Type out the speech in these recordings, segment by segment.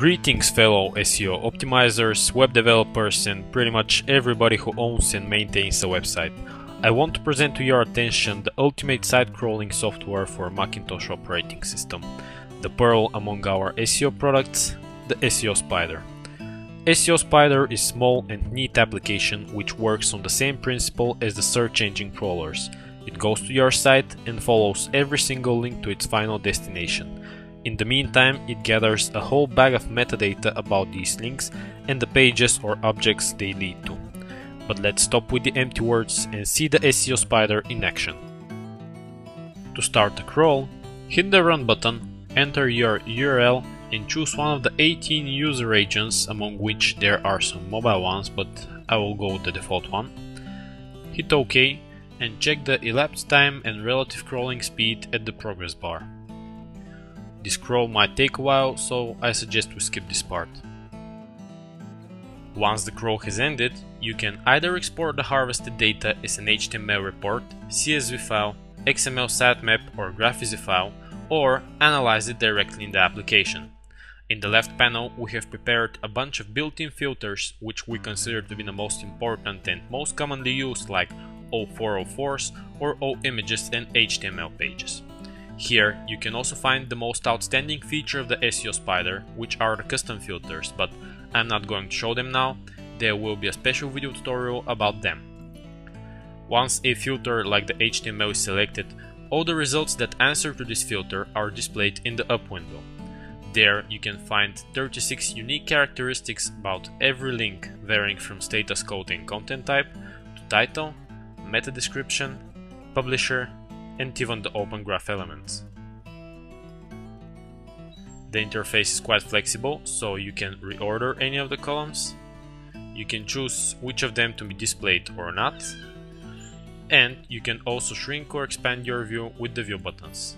Greetings fellow SEO optimizers, web developers and pretty much everybody who owns and maintains a website. I want to present to your attention the ultimate site crawling software for Macintosh operating system, the pearl among our SEO products, the SEOSpyder. SEO Spider is a small and neat application which works on the same principle as the search engine crawlers. It goes to your site and follows every single link to its final destination. In the meantime, it gathers a whole bag of metadata about these links and the pages or objects they lead to. But let's stop with the empty words and see the SEOSpyder in action. To start the crawl, hit the run button, enter your URL and choose one of the 18 user agents among which there are some mobile ones but I will go with the default one. Hit OK and check the elapsed time and relative crawling speed at the progress bar. This crawl might take a while, so I suggest we skip this part. Once the crawl has ended, you can either export the harvested data as an HTML report, CSV file, XML sitemap or GraphViz file, or analyze it directly in the application. In the left panel, we have prepared a bunch of built-in filters which we consider to be the most important and most commonly used like O404s or OImages and HTML pages. Here, you can also find the most outstanding feature of the SEOSpyder, which are the custom filters, but I'm not going to show them now, there will be a special video tutorial about them. Once a filter like the HTML is selected, all the results that answer to this filter are displayed in the up window. There you can find 36 unique characteristics about every link varying from status code and content type to title, meta description, publisher, and even the open graph elements. The interface is quite flexible, so you can reorder any of the columns, you can choose which of them to be displayed or not, and you can also shrink or expand your view with the view buttons.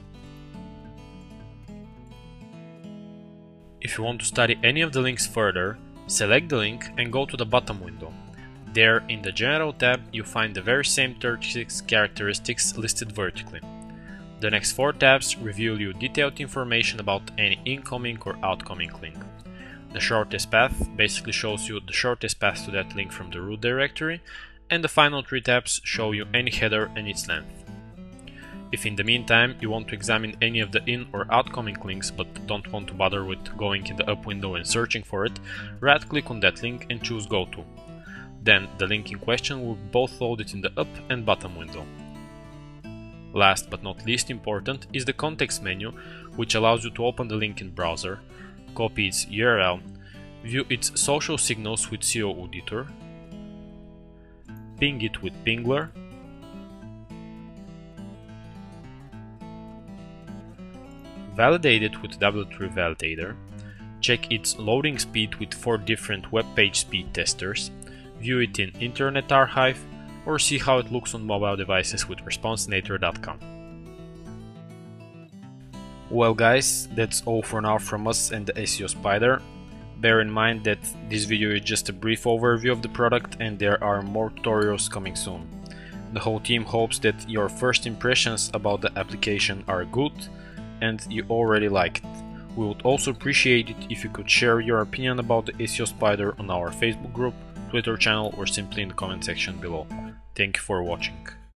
If you want to study any of the links further, select the link and go to the bottom window. There, in the General tab, you find the very same 36 characteristics listed vertically. The next 4 tabs reveal you detailed information about any incoming or outgoing link. The shortest path basically shows you the shortest path to that link from the root directory, and the final 3 tabs show you any header and its length. If in the meantime you want to examine any of the in or outgoing links but don't want to bother with going in the up window and searching for it, right click on that link and choose go to. Then the link in question will both loaded in the up and bottom window. Last but not least important is the context menu, which allows you to open the link in browser, copy its URL, view its social signals with SEO Auditor, ping it with Pingler, validate it with W3 Validator, check its loading speed with 4 different web page speed testers, view it in Internet Archive, or see how it looks on mobile devices with responsinator.com. Well guys, that's all for now from us and the SEOSpyder. Bear in mind that this video is just a brief overview of the product and there are more tutorials coming soon. The whole team hopes that your first impressions about the application are good and you already like it. We would also appreciate it if you could share your opinion about the SEOSpyder on our Facebook group Twitter channel or simply in the comment section below. Thank you for watching.